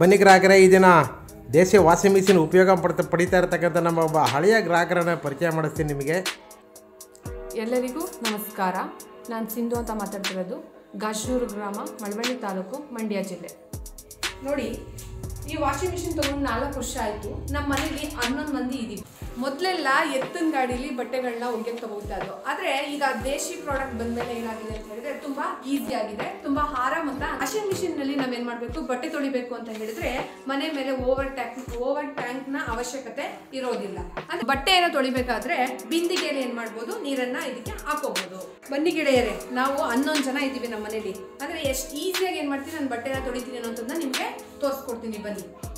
ಬನ್ನಿ ಗ್ರಾಹಕರೇ ಈ ದಿನ ದೇಶೀಯ ವಾಷಿಂಗ್ ಮಿಷಿನ್ ಉಪಯೋಗ ಪಡ್ತಾ, ಪಡಿತಾ ಇರತಕ್ಕಂಥ ನಮ್ಮ ಒಬ್ಬ ಹಳೆಯ ಗ್ರಾಹಕರನ್ನ ಪರಿಚಯ ಮಾಡಿಸ್ತೀನಿ ನಿಮಗೆ. ಎಲ್ಲರಿಗೂ ನಮಸ್ಕಾರ. ನಾನು ಸಿಂಧು ಅಂತ ಮಾತಾಡ್ತಿರೋದು ಗಾಜೂರು ಗ್ರಾಮ, ಮಳವಳ್ಳಿ ತಾಲೂಕು, ಮಂಡ್ಯ ಜಿಲ್ಲೆ. ನೋಡಿ, ಈ ವಾಷಿಂಗ್ ಮಿಷಿನ್ ತೊಗೊಂಡು ನಾಲ್ಕು ವರ್ಷ ಆಯಿತು. ನಮ್ಮ ಮನೇಲಿ ಹನ್ನೊಂದು ಮಂದಿ ಇದ್ದೀವಿ ಮೊದಲೆಲ್ಲ ಎತ್ತಿನ ಗಾಡೀಲಿ ಬಟ್ಟೆಗಳನ್ನ ಒಗೆಗೆ ತಗೋತಾ ಆದರೆ ಈಗ ದೇಶಿ ಪ್ರಾಡಕ್ಟ್ ಬಂದ ಮೇಲೆ ಏನಾಗಿದೆ ಅಂತ ಹೇಳಿದ್ರೆ ತುಂಬ ಈಸಿ ಆಗಿದೆ. ತುಂಬಾ ಆರಾಮ್ ಅಂತ ನಾವೇನು ಮಾಡಬೇಕು? ಬಟ್ಟೆ ತೊಳಿಬೇಕು ಅಂತ ಹೇಳಿದ್ರೆ ಮನೆ ಮೇಲೆ ಓವರ್ ಟ್ಯಾಂಕ್ ಓವರ್ ಟ್ಯಾಂಕ್ನ ಅವಶ್ಯಕತೆ ಇರೋದಿಲ್ಲ. ಅಂದ್ರೆ ಬಟ್ಟೆ ಏನೋ ತೊಳಿಬೇಕಾದ್ರೆ ಬಿಂದಿಗೆಯಲ್ಲಿ ಏನ್ ಮಾಡ್ಬೋದು? ನೀರನ್ನ ಇದಕ್ಕೆ ಹಾಕೋಬಹುದು ಬನ್ನಿ ಗೆಳೆಯರೆ, ನಾವು ಹನ್ನೊಂದು ಜನ ಇದ್ದೀವಿ ನಮ್ಮ ಮನೇಲಿ ಅಂದ್ರೆ ಎಷ್ಟು ಈಸಿಯಾಗಿ ಏನ್ ಮಾಡ್ತೀನಿ? ನಾನು ಬಟ್ಟೆನ ತೊಳಿತೀನಿ ಅನ್ನೋದನ್ನ ನಿಮಗೆ ತೋರಿಸ್ಕೊಡ್ತೀನಿ. ಬನ್ನಿ.